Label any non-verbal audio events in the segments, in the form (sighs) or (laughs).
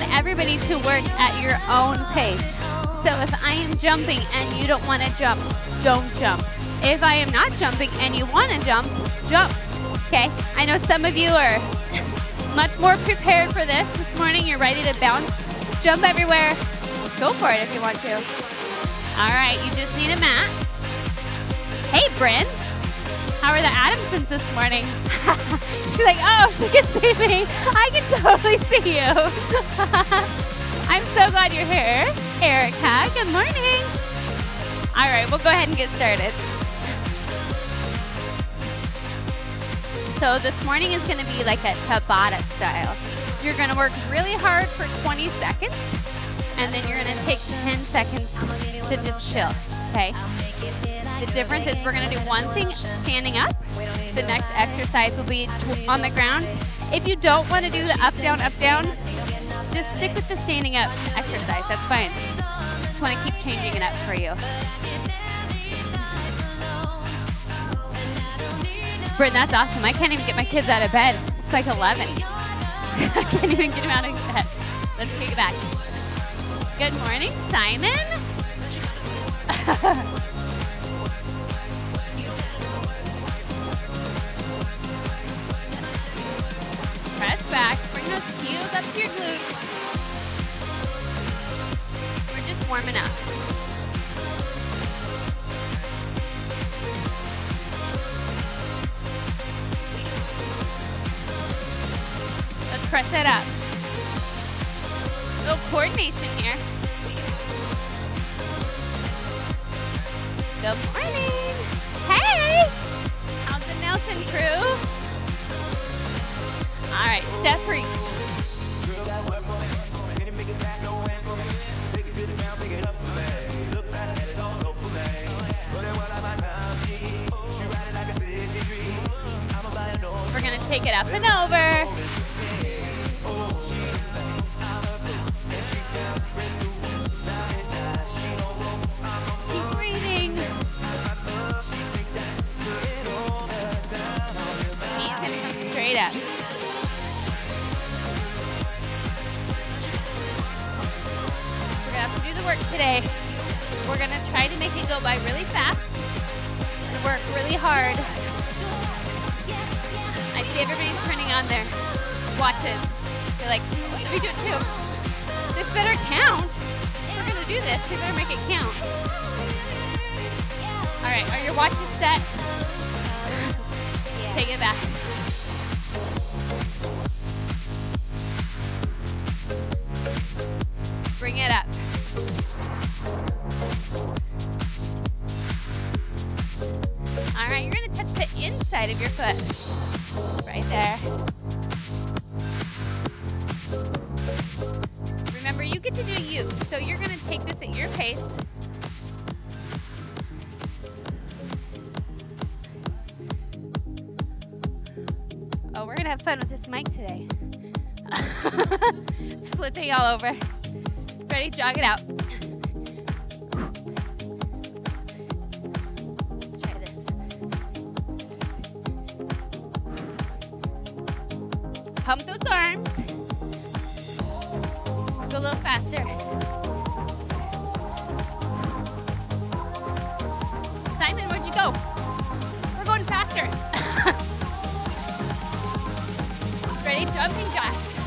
want everybody to work at your own pace. So if I am jumping and you don't want to jump, don't jump. If I am not jumping and you want to jump, jump. Okay? I know some of you are (laughs) much more prepared for this this morning. You're ready to bounce, jump everywhere. Go for it if you want to. All right, you just need a mat. Hey, Bryn. How are the Adamsons this morning? (laughs) She's like, oh, she can see me. I can totally see you. (laughs) I'm so glad you're here. Erica, good morning. All right, we'll go ahead and get started. So this morning is gonna be like a Tabata style. You're gonna work really hard for 20 seconds, and then you're gonna take 10 seconds to just chill, okay? The difference is we're gonna do one thing standing up. The next exercise will be on the ground. If you don't wanna do the up, down, up, down, just stick with the standing up exercise, that's fine. Just wanna keep changing it up for you. Bryn, that's awesome. I can't even get my kids out of bed. It's like 11. (laughs) I can't even get them out of bed. Let's take it back. Good morning, Simon. (laughs) heels your glutes. We're just warming up. Let's press it up. little coordination here. Good morning. Hey! How's the Nelson crew? All right, step reach. Take it up and over. Keep breathing. Knees gonna come straight up. We're gonna have to do the work today. We're gonna try to make it go by really fast and work really hard. See everybody's turning on their watches. They're like, me do it too. This better count. If we're gonna do this, we better make it count. All right, are your watches set? Take it back. Bring it up. All right, you're gonna touch the inside of your foot. Right there. Remember, you get to do you. So you're gonna take this at your pace. Oh, we're gonna have fun with this mic today. (laughs) it's flipping all over. Ready? Jog it out. Ready? Jumping jack.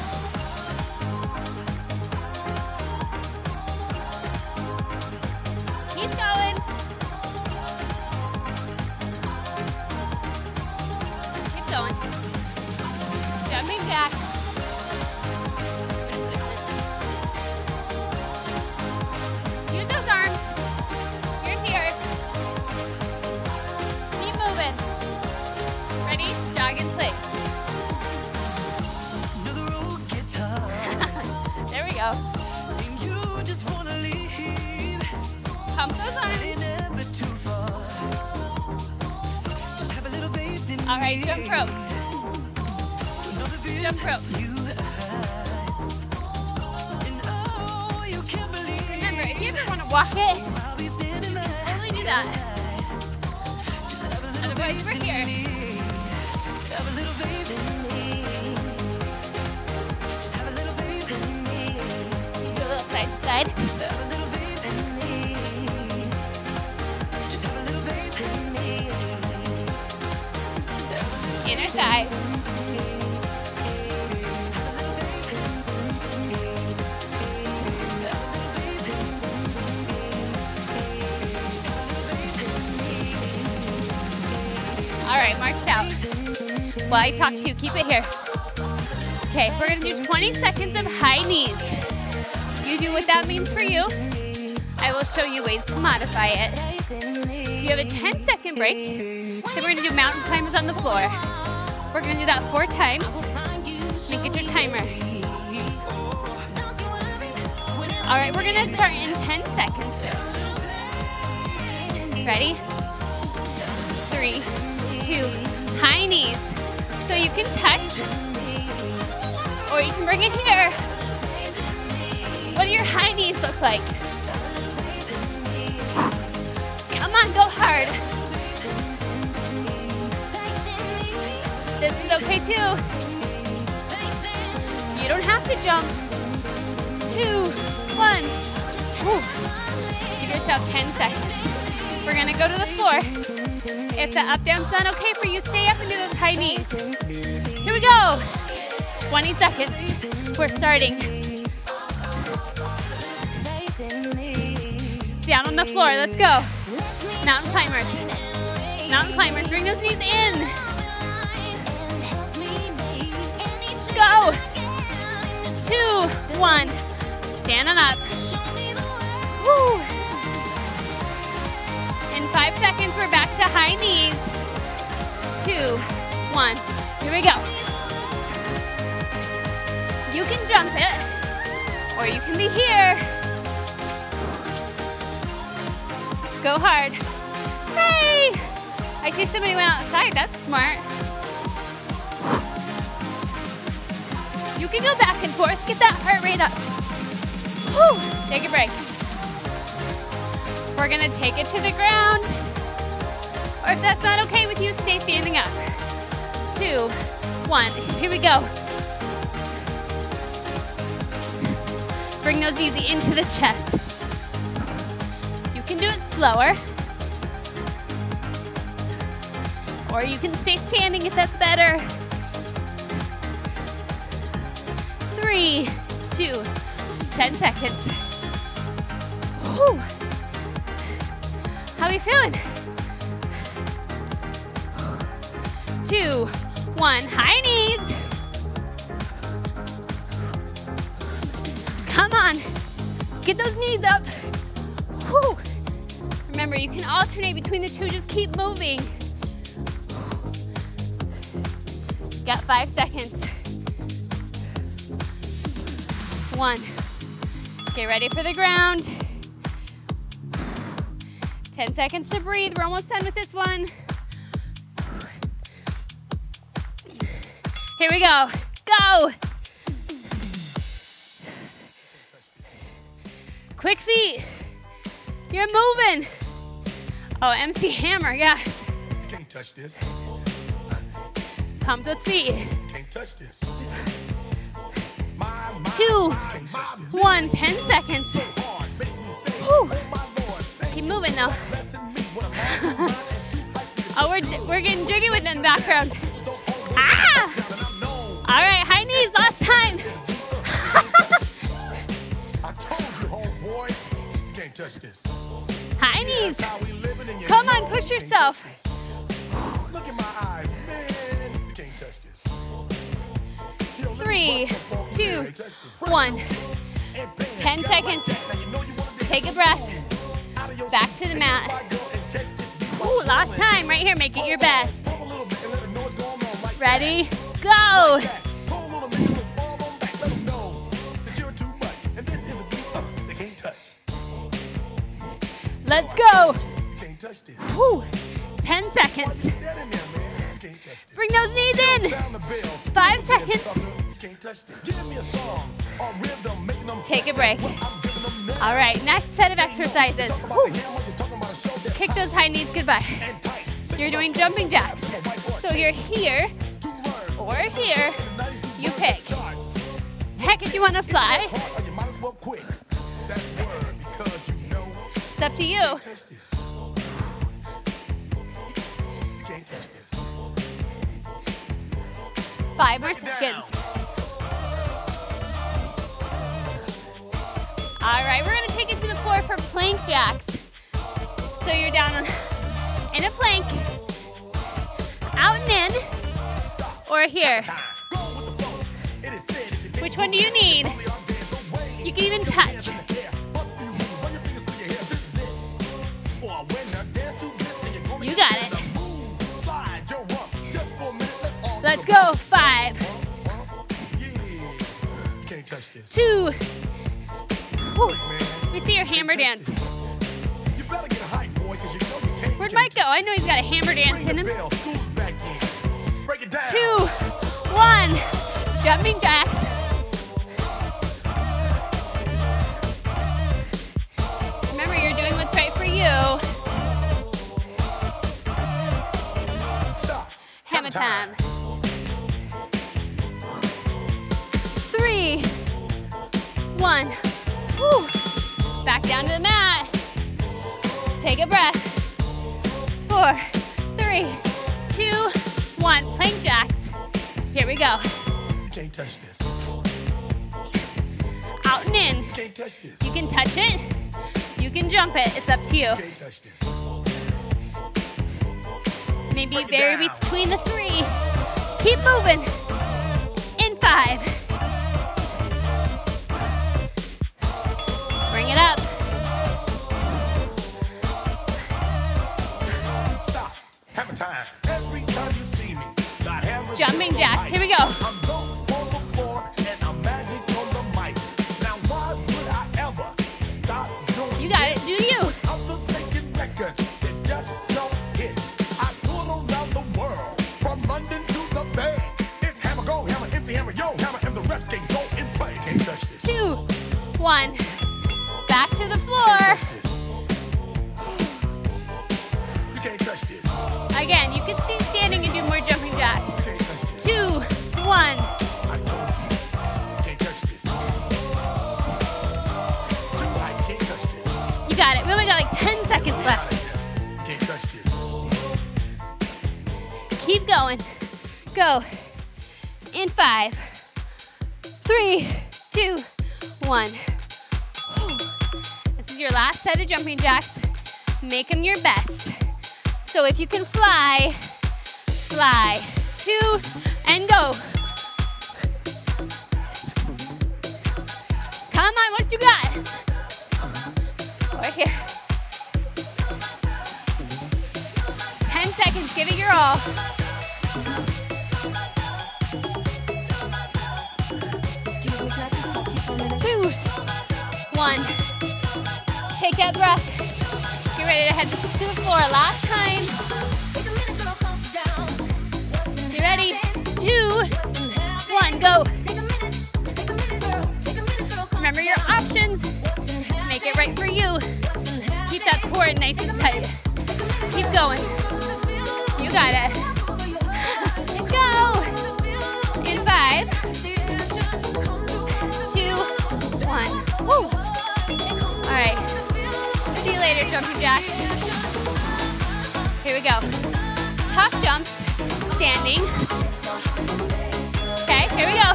Right, march out. While I talk to you, keep it here. Okay, we're gonna do 20 seconds of high knees. You do what that means for you. I will show you ways to modify it. You have a 10 second break. Then we're gonna do mountain climbers on the floor. We're gonna do that four times. Make it your timer. All right, we're gonna start in 10 seconds. Ready? Three, high knees. So you can touch, or you can bring it here. What do your high knees look like? Come on, go hard. This is okay too. You don't have to jump. Two, one. Whew. Give yourself 10 seconds. We're gonna go to the floor. If the up down's not okay for you, stay up and do those high knees. Here we go. 20 seconds. We're starting. Down on the floor. Let's go. Mountain climbers. Mountain climbers. Bring those knees in. Go. Two, one. Stand on up. To high knees. Two, one. Here we go. You can jump it, or you can be here. Go hard. Hey! I see somebody went outside. That's smart. You can go back and forth. Get that heart rate up. Take a break. We're gonna take it to the ground. If that's not okay with you, stay standing up. Two, one, here we go. Bring those easy into the chest. You can do it slower. Or you can stay standing if that's better. Three, two, 10 seconds. Whew. How are you feeling? Two, one, high knees. Come on, get those knees up. Whew. Remember, you can alternate between the two, just keep moving. Got five seconds. One. Get ready for the ground. 10 seconds to breathe. We're almost done with this one. Here we go. Go. Quick feet. You're moving. Oh, MC Hammer, yeah. You can't touch this. Pump those feet. Can't touch this. My, my, Two, my, can't touch this. one, 10 seconds. Hard makes me say, Whew. my Lord, thank Keep moving though. you for blessing me. What am I Oh, we're, we're getting jiggy with it in the background. Ah! (laughs) can't touch this. High knees. That's how we living and you Come on, push yourself. Look in my eyes, man. You can't touch this. Yo, let me Three, bust the funky two, lyric. Touch this. one. 10 seconds. like that. Now you know you wanna be Take a breath. out of your Back to the mat. get my girl and catch this beat Ooh, last time, right here. Make it your best. Pump a Let's go. Whew. 10 seconds. Bring those knees in. Five seconds. Take a break. All right, next set of exercises. Kick those high knees goodbye. You're doing jumping jacks. So you're here or here. You pick. Heck, if you want to fly, up to you. You can't touch this. Five more Break it down. seconds. All right, we're gonna take it to the floor for plank jacks. So you're down (laughs) in a plank, out and in, or here. Time. Go with the flow. It is said if you Which one do you need? only are dance away. You can even touch. You got it. move. Slide your rump. Just for a minute, let's all do Let's a go. Five, can't touch this. two. Whew. Me see your hammer dance. You better get a hype, boy, 'cause you know you can't. Where'd Mike go? I know he's got a hammer dance in him. bell. School's back in. Break it down. Two, one. Jumping jack. Remember, you're doing what's right for you. Stop. Hammer time. Three, one. Whew. Back down to the mat. Take a breath. Four, three, two, one. Plank jacks. Here we go. You can't touch this. Out and in. You can't touch this. You can touch it. You can jump it. It's up to you. You can't touch this. Maybe vary between the three. Keep moving. In five. Bring it up. Stop. Hammer time. Every time you see me, Jumping jacks. Here we go. One. Back to the floor. You can't touch this. Again, you can stay standing and do more jumping jacks. You can't touch this. Two, one. You. You can't touch this. Too high, you can't touch this. You got it. We only got like 10 seconds left. You can't touch this. Keep going. Go. In five, three, two, one. Your last set of jumping jacks. Make them your best. So if you can fly, fly. Two, and go. Come on, what you got? Over here. 10 seconds, give it your all. Two, one. Take that breath. Get ready to head to the floor. Last time. You ready? Two, one, go. Remember your options. Make it right for you. Keep that core nice and tight. Keep going. You got it. Jacks. Here we go. Tough jumps, standing. Okay, here we go.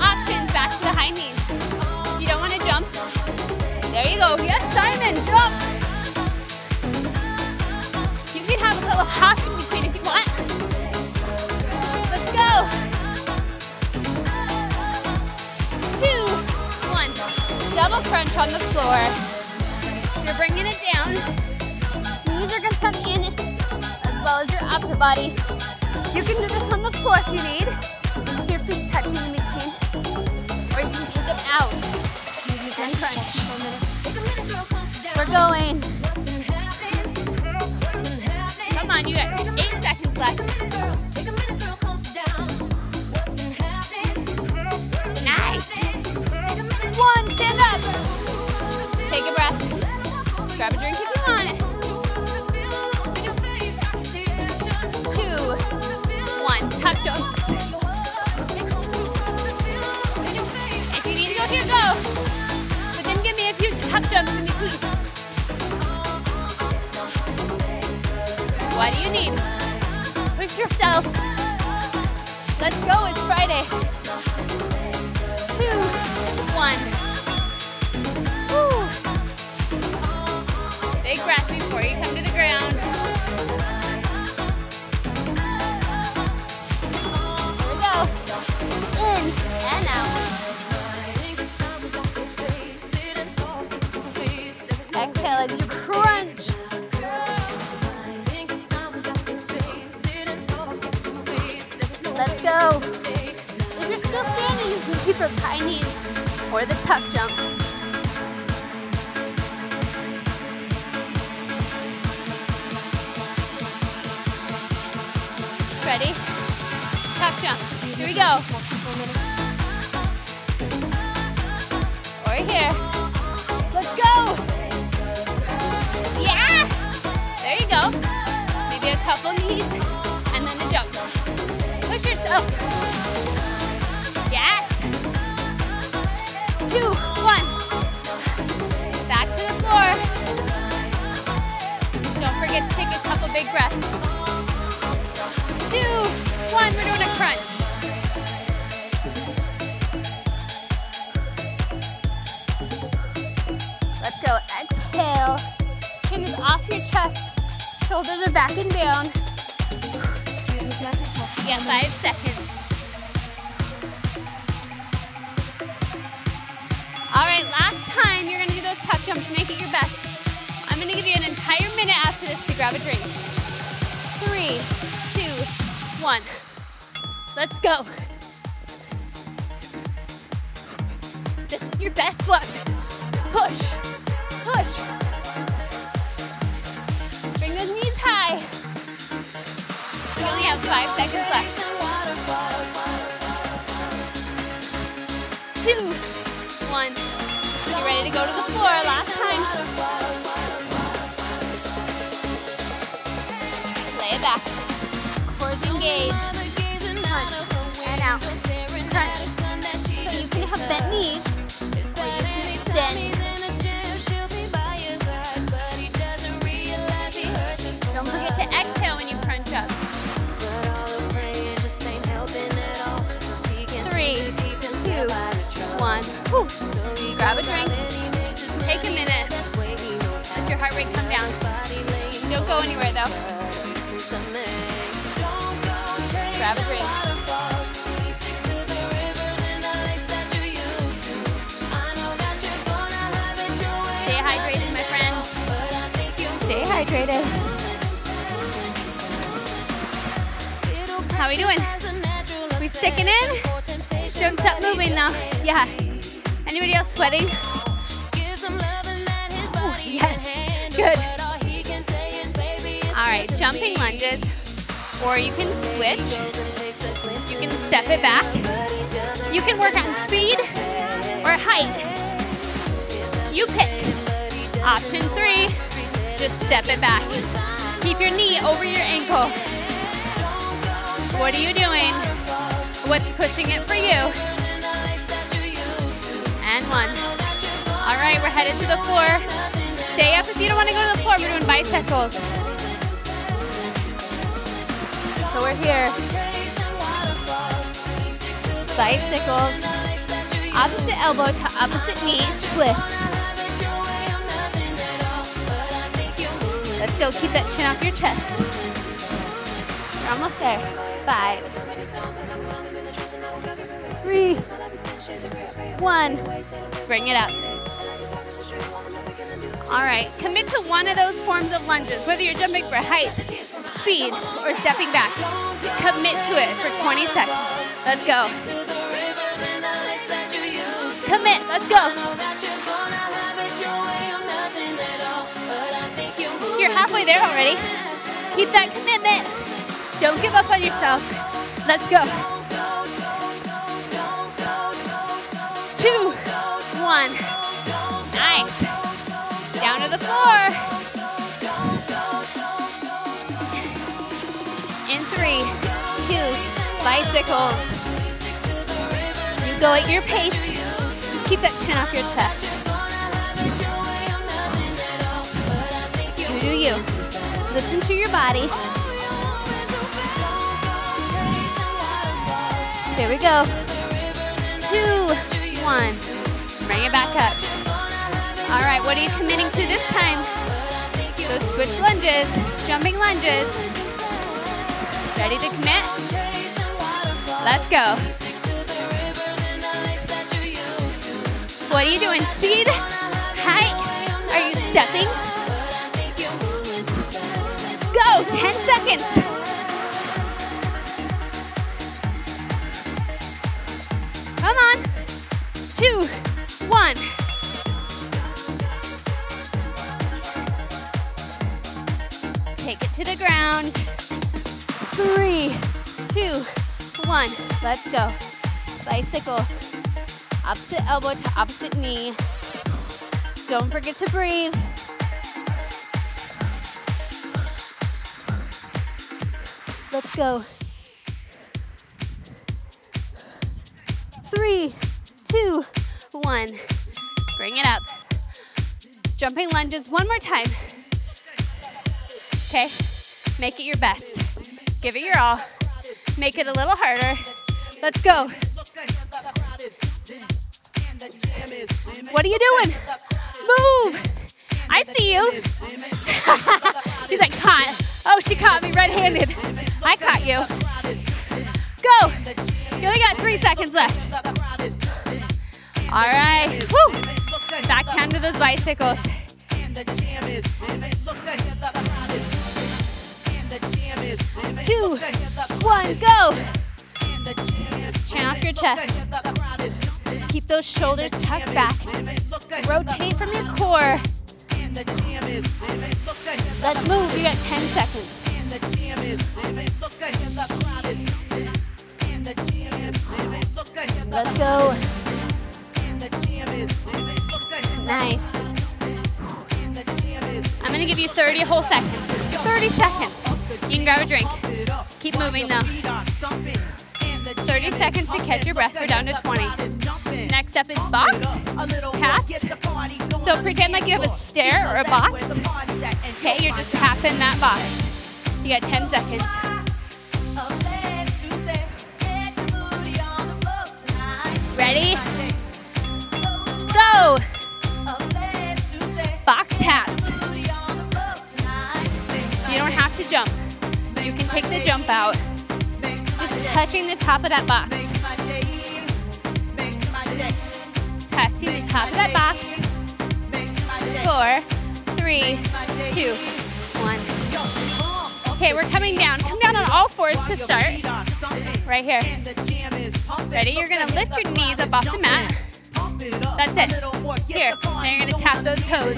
Options back to the high knees. You don't want to jump, there you go. Yes, Simon, jump. You can have a little hop in between if you want. Let's go. Two, one. Double crunch on the floor. You're bringing it down. Knees are gonna come in as well as your upper body. You can do this on the floor if you need. Your feet touching in between. Or you can take them out and crunch. We're going. Come on, you got eight seconds left. Grab a drink if you want it. Two, one, tuck jump. If you need to go here, go. sweet. What do you need? Push yourself. Let's go, it's Friday. Those high knees or the tuck jump. Ready? Tuck jump. Here we go. Grab a drink. Take a minute. Let your heart rate come down. Don't go anywhere though. Grab a drink. Stay hydrated, my friend. Stay hydrated. How we doing? We sticking in? Don't stop moving now. Yeah. Else sweating? Ooh, yes. Good. All right, jumping lunges. Or you can switch. You can step it back. You can work on speed or height. You pick. Option three, just step it back. Keep your knee over your ankle. What are you doing? What's pushing it for you? And one. All right, we're headed to the floor. Stay up if you don't want to go to the floor. We're doing bicycles. So we're here. Bicycles. Opposite elbow to opposite knee, twist. Let's go. Keep that chin off your chest. We're almost there. Five. Three. One. Bring it up. All right. Commit to one of those forms of lunges, whether you're jumping for height, speed, or stepping back. Commit to it for 20 seconds. Let's go. Commit. Let's go. You're halfway there already. Keep that commitment. Don't give up on yourself. Let's go. more. In three, two, bicycles. You go at your pace. Keep that chin off your chest. You do you. Listen to your body. There we go. Two, one. Bring it back up. All right, what are you committing to this time? Those switch lunges, jumping lunges. Ready to commit? Let's go. What are you doing? Speed? Height? Are you stepping? Go, 10 seconds. Come on. Two, one. To the ground. Three, two, one. Let's go. Bicycle. Opposite elbow to opposite knee. Don't forget to breathe. Let's go. Three, two, one. Bring it up. Jumping lunges one more time. Okay, make it your best. Give it your all. Make it a little harder. Let's go. What are you doing? Move! I see you. (laughs) She's like, caught. Oh, she caught me red-handed. I caught you. Go. You only got three seconds left. All right. Woo. Back down to those bicycles. Two, one, go. Chin off your chest. Keep those shoulders tucked back. Rotate from your core. Let's move. You got 10 seconds. Let's go. Nice. I'm gonna give you 30 whole seconds. 30 seconds. You can grab a drink. Keep moving though. 30 seconds to catch your breath. We're down to 20. Next up is box, taps. So pretend like you have a stair or a box. Okay, you're just tapping that box. You got 10 seconds. Ready? Go! Box taps. You can take the jump out. Just touching the top of that box. Touching the top of that box. Four, three, two, one. Okay, we're coming down. Come down on all fours to start. Right here. Ready? You're gonna lift your knees up off the mat. That's it. Here. Now you're gonna tap those toes.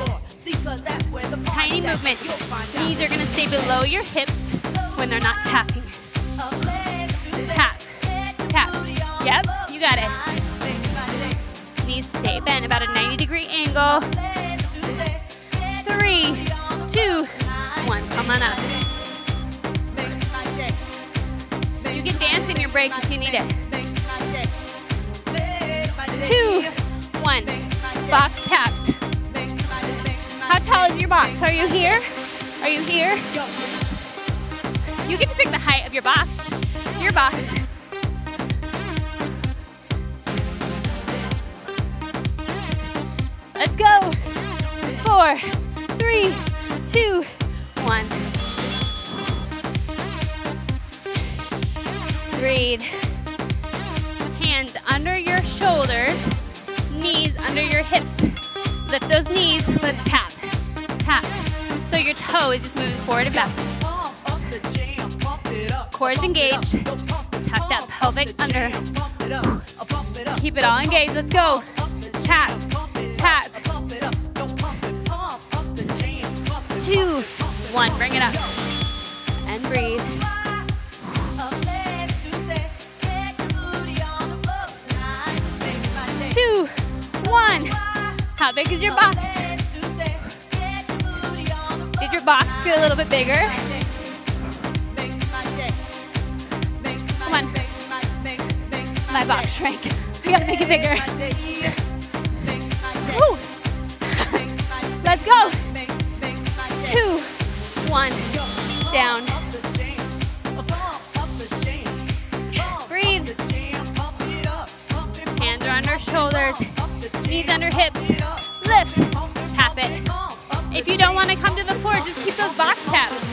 Tiny movement. Knees are gonna stay below your hips when they're not tapping. Tap. Tap. Yep, you got it. Knees stay bent about a 90 degree angle. Three, two, one. Come on up. You can dance in your break if you need it. Two, one. Box taps. How tall is your box? Are you here? Are you here? You get to pick the height of your box. Your box. Let's go. Four, three, two, one. Breathe. Hands under your shoulders, knees under your hips. Lift those knees. Let's tap. Tap. So your toe is just moving forward and back. Core is engaged. Tuck that pelvic under. Keep it all engaged. Let's go. Tap. Tap. Two. One. Bring it up. And breathe. Two. One. How big is your box? Did your box get a little bit bigger? my box shrink. We gotta make it bigger. Ooh, (laughs) Let's go. Two, one, down. Breathe. Hands are on shoulders, knees under hips. Lift, tap it. If you don't wanna come to the floor, just keep those box taps.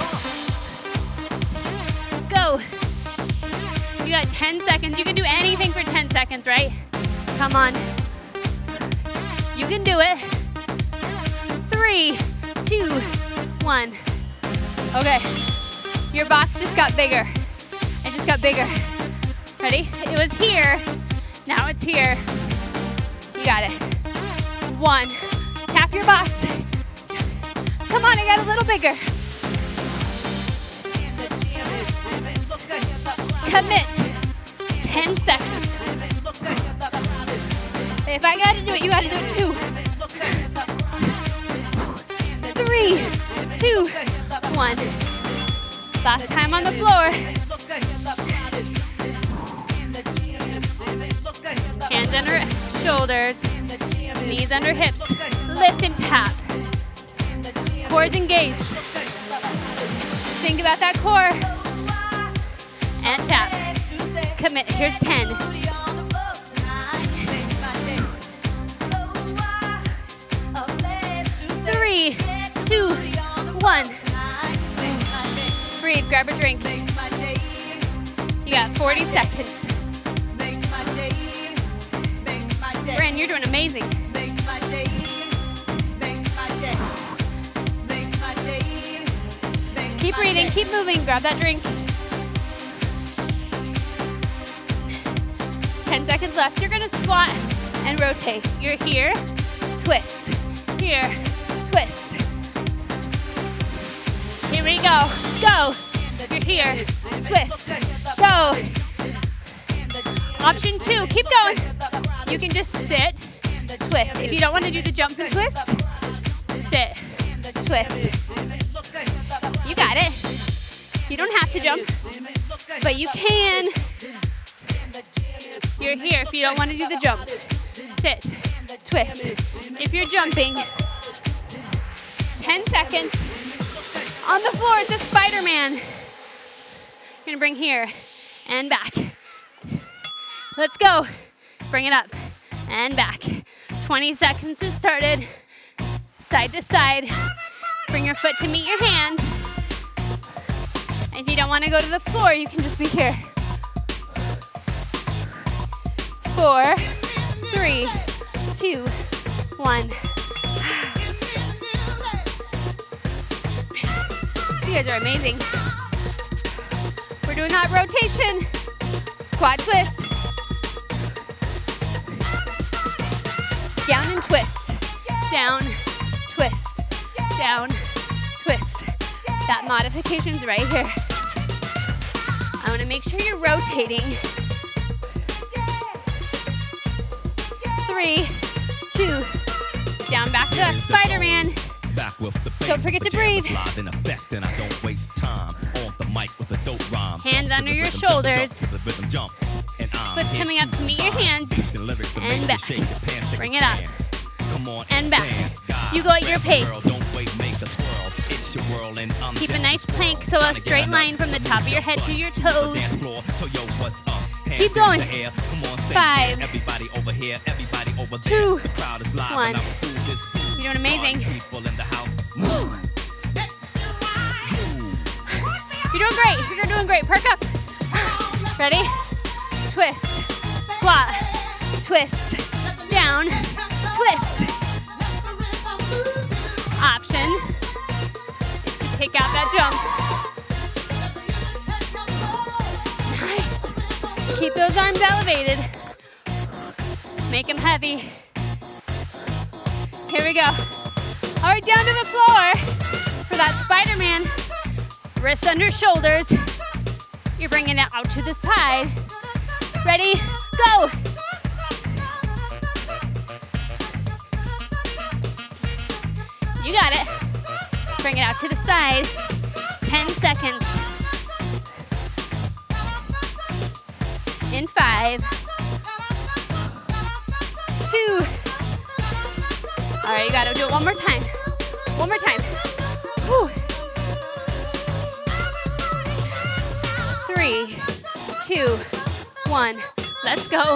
Go. You got 10 seconds. You can do anything seconds, right? Come on. You can do it. Three, two, one. Okay. Your box just got bigger. It just got bigger. Ready? It was here. Now it's here. You got it. One. Tap your box. Come on, it got a little bigger. Commit. 10 seconds. If I gotta do it, you gotta do it too. Three, two, one. Last time on the floor. Hands under shoulders, knees under hips. Lift and tap. Core is engaged. Think about that core. And tap. Commit. Here's 10. Grab a drink. You got 40 seconds. Bryn, you're doing amazing. Keep breathing, keep moving, grab that drink. 10 seconds left. You're gonna squat and rotate. You're here, twist. Here, twist. Here we go. Go. Here. Twist. Go. Option two, keep going. You can just sit, twist. If you don't want to do the jump and twist, sit, twist. You got it. You don't have to jump, but you can. You're here if you don't want to do the jump. Sit, twist. If you're jumping, 10 seconds. On the floor, it's a Spider-Man. Gonna bring here and back. Let's go. Bring it up and back. 20 seconds has started. Side to side. Bring your foot to meet your hand. If you don't want to go to the floor, you can just be here. Four, three, two, one. You guys are amazing. We're doing that rotation. Squat twist. Down and twist. Down, twist. Down, twist. That modification's right here. I want to make sure you're rotating. Three, two, down back to that Spider-Man. Back with the Don't forget to breathe. Live in effect, and I don't waste time. On the mic with a dope rhyme. Hands Jump under your rhythm, shoulders. Jump, to the rhythm, jump. And I'm Foot's coming up to meet your hands. and lyrics And back. shake your pants, Bring it up. Come on And back. dance, guys. You go at your pace. Girl, don't wait, make a twirl. It's your world, and I'm Keep a nice plank, so a straight line from the top of your head to your toes. dance floor. So yo, what's up? Keep going. the. Come on, say Five. Everybody over here, everybody. Two. The crowd is live, One. and I'm through this groove. You're doing amazing. People in the house. You're doing great. You're doing great. Perk up. Ready? Twist. Squat. Twist. Down. Twist. Option take out that jump. Nice. Keep those arms elevated. Make them heavy. Here we go. All right, down to the floor for that Spider-Man. Wrists under shoulders. You're bringing it out to the side. Ready? Go! You got it. Bring it out to the side. 10 seconds. In five, All right, you gotta do it one more time. One more time. Whew. Three, two, one. Let's go.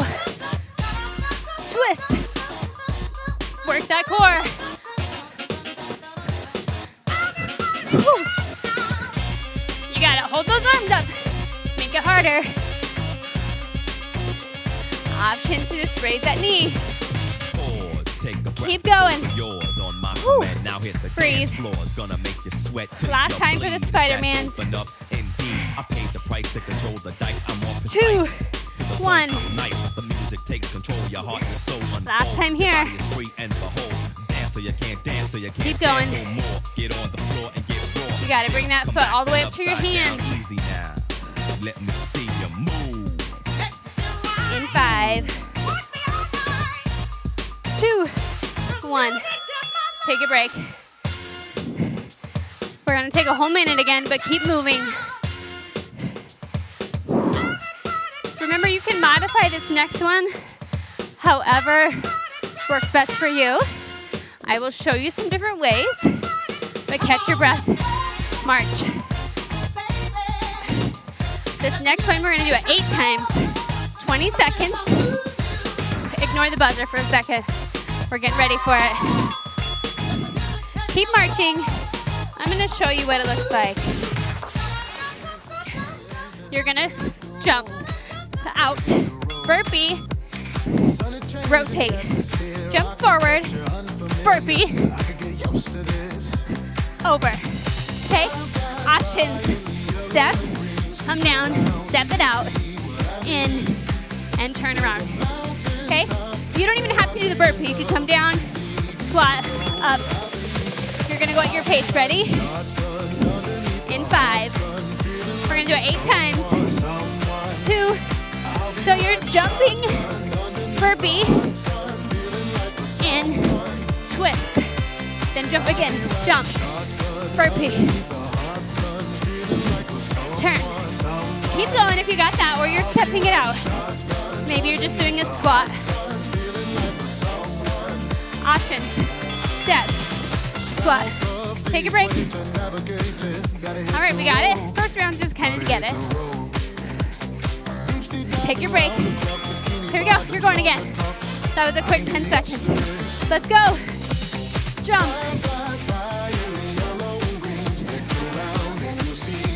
Twist. Work that core. Whew. You gotta hold those arms up. Make it harder. Option to just raise that knee. Keep going. Yours on my Woo. command. Now hit the dance floor. It's gonna make you sweat Last time for the. Spider-Man. Up indeed. I paid the price to control the dice. I'm off Two, one. Nice. The music takes control. Your heart and soul unfold. Last time here. free and behold. Dance so you can't dance so you can't Keep going. Get on the floor and get raw. You gotta bring that Come foot all the way up to your upside down. hands. Easy now. Let me see you move. In five, two, one. Take a break. We're gonna take a whole minute again, but keep moving. Remember, you can modify this next one however works best for you. I will show you some different ways, but catch your breath. March. This next one, we're gonna do it eight times. 20 seconds. Ignore the buzzer for a second. We're getting ready for it. Keep marching. I'm gonna show you what it looks like. You're gonna jump out, burpee, rotate, jump forward, burpee, over. Okay? Options. Step, come down, step it out, in, and turn around. Okay? You don't even have to do the burpee. You can come down, squat, up. You're gonna go at your pace. Ready? In five. We're gonna do it eight times. Two. So you're jumping, burpee, in, twist. Then jump again. Jump, burpee, turn. Keep going if you got that, or you're stepping it out. Maybe you're just doing a squat. Options. Step. Squat. Take a break. All right, we got it. First round, just kind of get it. Take your break. Here we go. You're going again. That was a quick 10 seconds. Let's go. Jump.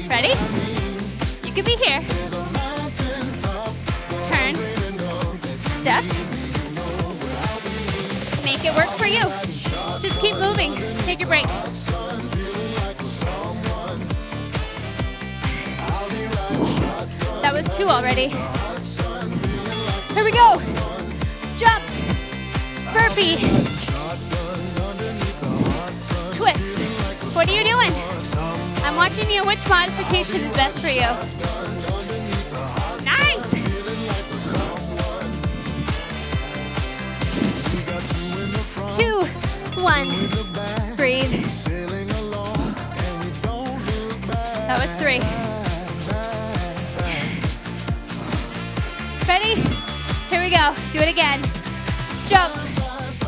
Ready? You can be here. Turn. Step. Make it work for you. Just keep moving. Take your break. That was two already. Here we go. Jump. Burpee. Twist. What are you doing? I'm watching you. Which modification is best for you? One. Breathe. That was three. Ready? Here we go. Do it again. Jump,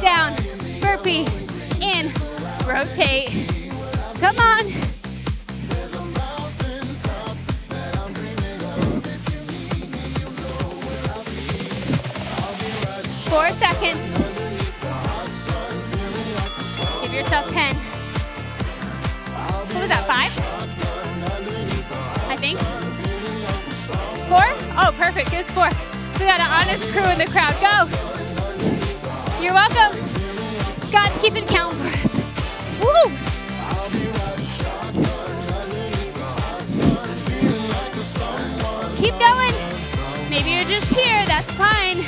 down, burpee, in, rotate. Come on. Four seconds. Yourself 10. What was that, five? I think. Four? Oh, perfect. It's four. We got an honest crew in the crowd. Go. You're welcome. God's keeping count for us. Woo! Keep going. Maybe you're just here. That's fine.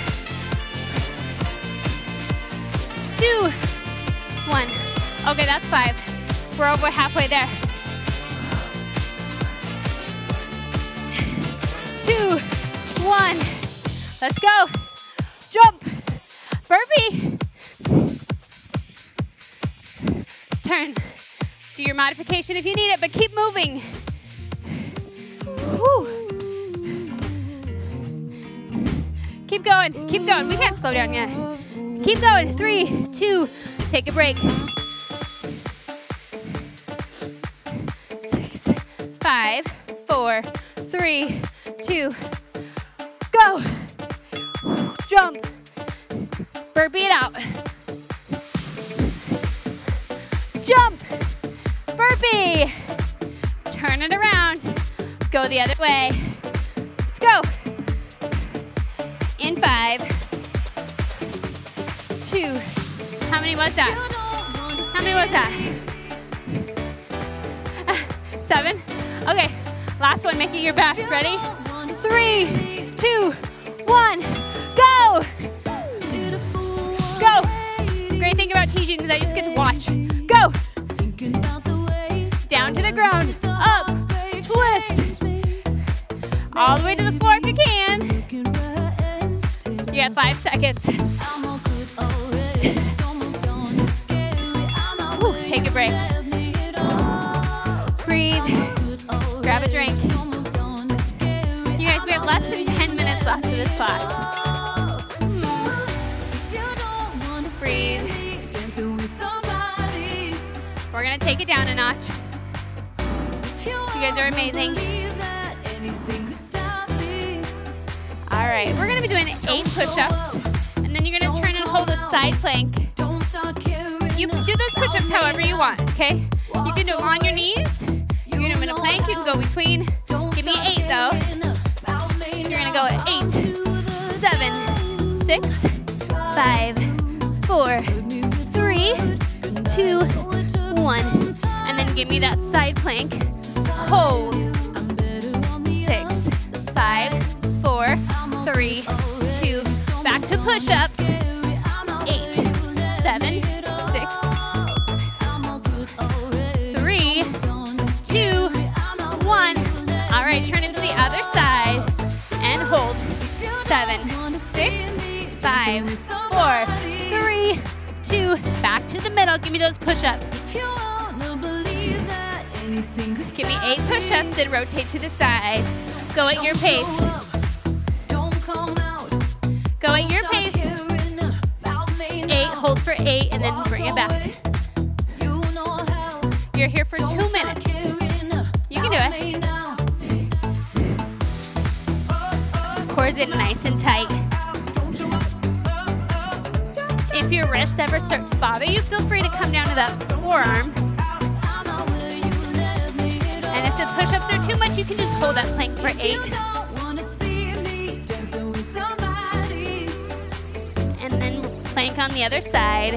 Two, one. Okay, that's five. We're over halfway there. Two, one. Let's go. Jump. Burpee. Turn. Do your modification if you need it, but keep moving. Whew. Keep going. Keep going. We can't slow down yet. Keep going. Three, two, take a break. Five, four, three, two, go. Jump. Burpee it out. Jump. Burpee. Turn it around. Go the other way. Let's go. In five, two, how many was that? How many was that? Uh, seven, Okay, last one, make it your best. Ready? Three, two, one, go! Go! Great thing about teaching is I just get to watch. Go! Down to the ground, up, twist. All the way to the floor if you can. You got five seconds. Class. Breathe. We're gonna take it down a notch. You guys are amazing. All right, we're gonna be doing eight push-ups, and then you're gonna turn and hold a side plank. You do those push-ups however you want, okay? You can do them on your knees. You can do them in a plank. You can go between. Six, five, four, three, two, one, and then give me that side plank. Hold. Six, five, four, three, two. Back to push-ups. To the middle. Give me those push-ups. Give me eight push-ups and rotate to the side. Go at your pace. Go at your pace. Eight, hold for eight, and then bring it back. You're here for two minutes. You can do it. Cores it nice and tight. Your wrists ever start to bother you, feel free to come down to that forearm. And if the push-ups are too much, you can just hold that plank for eight. And then plank on the other side.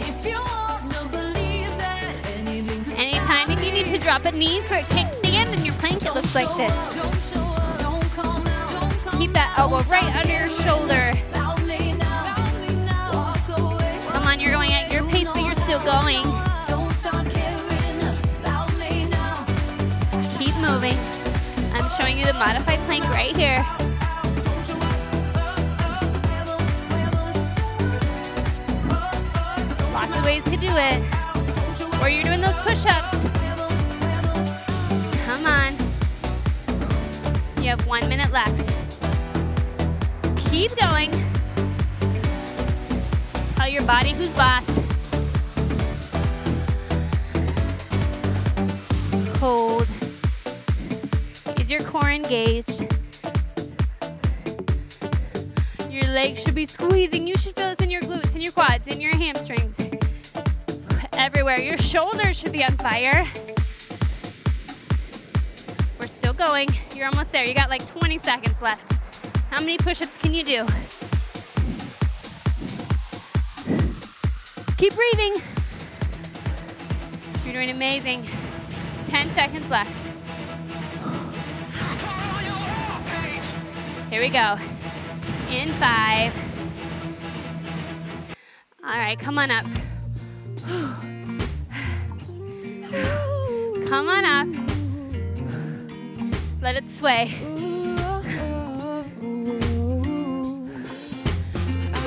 Anytime if you need to drop a knee for a kickstand in your plank, it looks like this. Keep that elbow right under your shoulder. Fire. We're still going. You're almost there. You got like 20 seconds left. How many push-ups can you do? Keep breathing. You're doing amazing. 10 seconds left. Here we go. In five. All right, come on up. Come on up. Let it sway.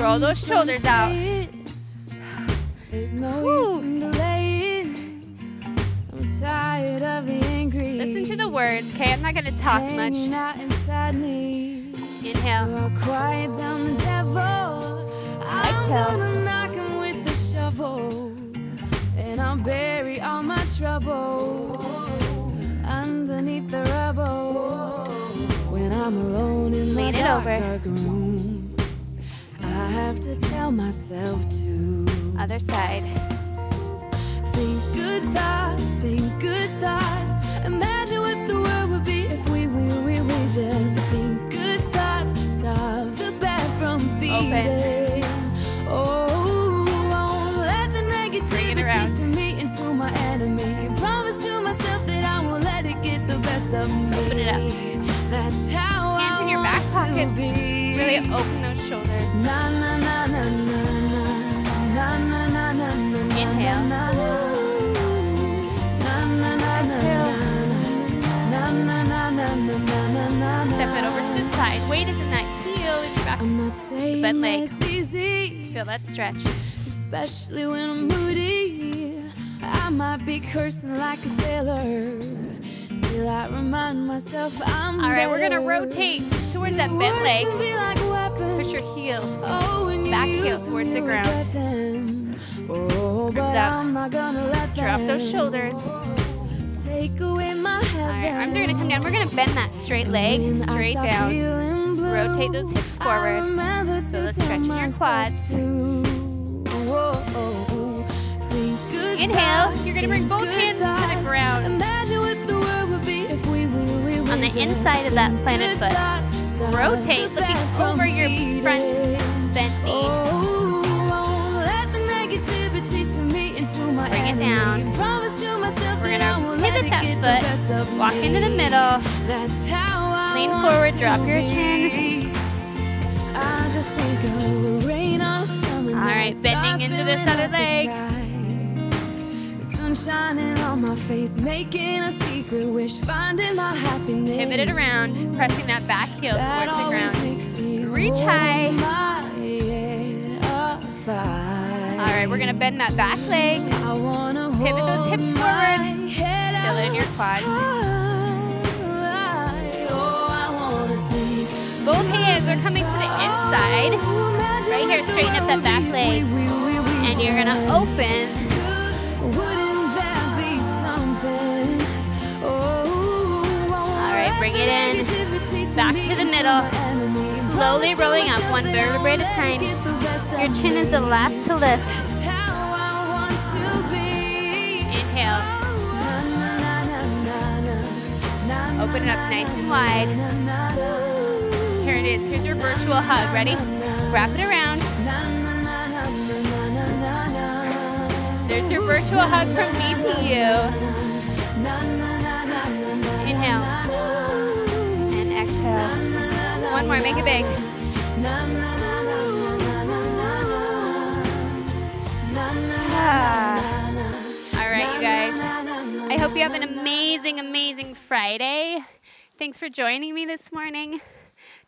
Roll those shoulders out. There's no use delaying. I'm tired of the angry. Listen to the words, okay? I'm not gonna talk much. Hanging out inside me. So Inhale. Quiet down the devil. I'm gonna knock him with the shovel. And I'll bury all my underneath the rubble. When I'm alone in Lean my dark, dark room, I have to tell myself to. Other side. Think good thoughts, think good thoughts. Imagine what the world would be if we, we, we, we just think good thoughts. Stop the bad from feeding. Open. Open it up. Hands in your back pocket. Really open those shoulders. Inhale. Step it over to the side. Weight is in that heel in your back. The bent leg. Feel that stretch. Especially when I'm moody, I might be cursing like a sailor. Till I remind myself I'm All right, we're gonna rotate towards that bent leg. Push your heel back heel towards the ground. Arms up. Drop those shoulders. All right, arms are gonna come down. We're gonna bend that straight leg, straight down. Rotate those hips forward. So let's stretch in your quads. Inhale. You're gonna bring both hands to the ground on the inside of that planted foot. Rotate, looking over your front bent knee. Bring it down. We're gonna pivot that foot, walk into the middle, lean forward, drop your chin. All right, bending into this other leg. Sunshine on my face, making a see secret wish, finding my happiness. Pivot it around, pressing that back heel That towards the ground. Reach high. my head up high. All right, we're gonna bend that back leg. Pivot those hips forward. Feel it in your quads. Oh, I wanna think Both hands are coming to the inside. Right here, straighten up that back leg. And you're gonna open. Bring it in. Back to the middle. Slowly rolling up one vertebrae at a time. Your chin is the last to lift. Inhale. Open it up nice and wide. Here it is. Here's your virtual hug. Ready? Wrap it around. There's your virtual hug from me to you. More. Make it big. Ah. All right, you guys. I hope you have an amazing, amazing Friday. Thanks for joining me this morning.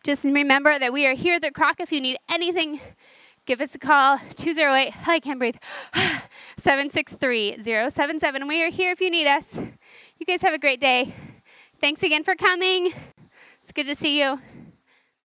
Just remember that we are here at the Kroc. If you need anything, give us a call 208 I can't breathe (sighs) 763 077. We are here if you need us. You guys have a great day. Thanks again for coming. It's good to see you.